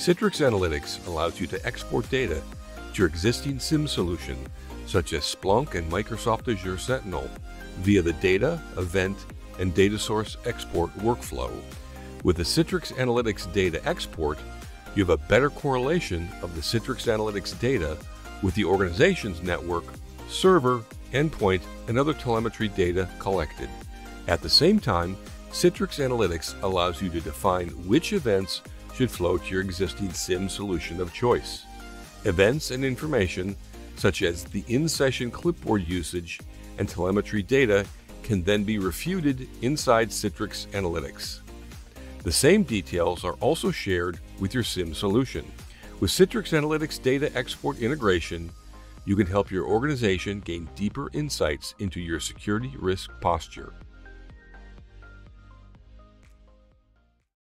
Citrix Analytics allows you to export data to your existing SIEM solution, such as Splunk and Microsoft Azure Sentinel, via the Data, Event, and Data Source Export workflow. With the Citrix Analytics Data Export, you have a better correlation of the Citrix Analytics data with the organization's network, server, endpoint, and other telemetry data collected. At the same time, Citrix Analytics allows you to define which events should flow to your existing SIEM solution of choice. Events and information, such as the in-session clipboard usage and telemetry data, can then be refuted inside Citrix Analytics. The same details are also shared with your SIEM solution. With Citrix Analytics data export integration, you can help your organization gain deeper insights into your security risk posture.